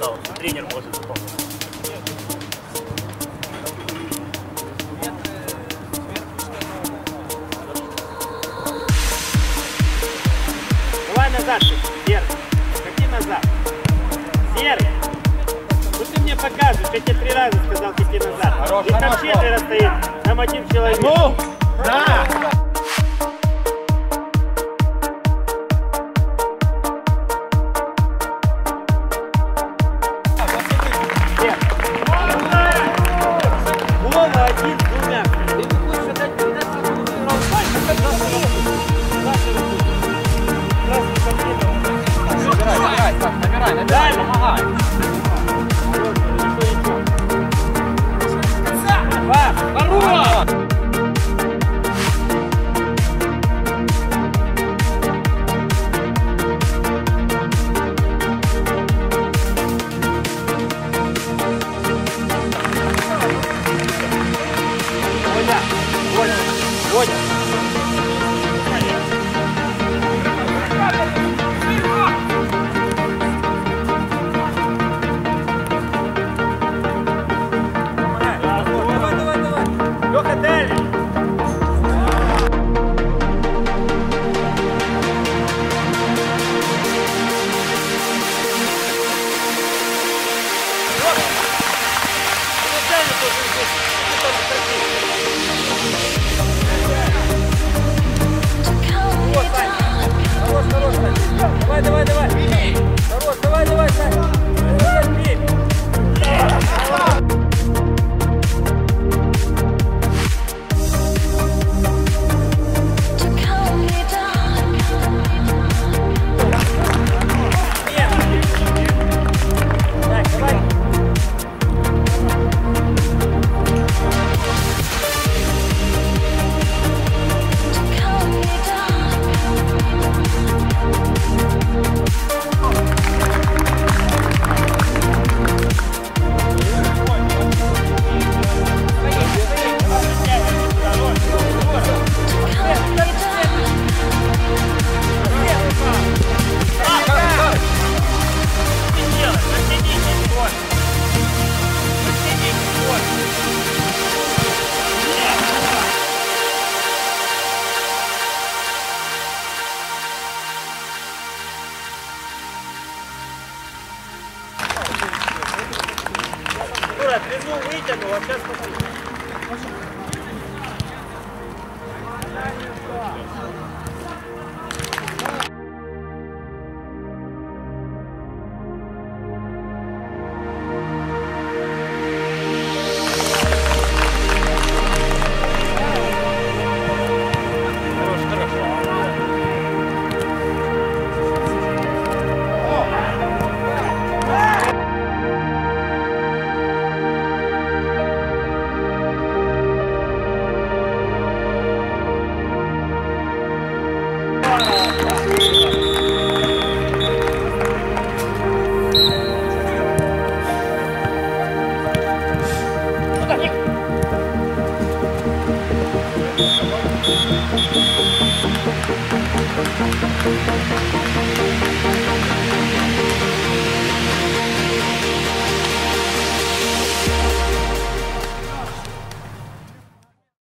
что тренер может помочь. Назад, Серый. Ходи назад. Серый. Ну ты мне покажешь, я тебе три раза сказал, иди назад. Хорош, Их там хорош, четверо стоит, там один человек. Ну, да. Водя. Давай, давай, Юра, длину вытянул, а сейчас посмотри.